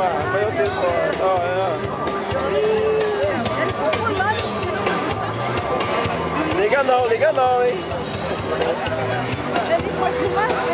But but your taste for oh. Liga não, liga não, hein? Ele foi.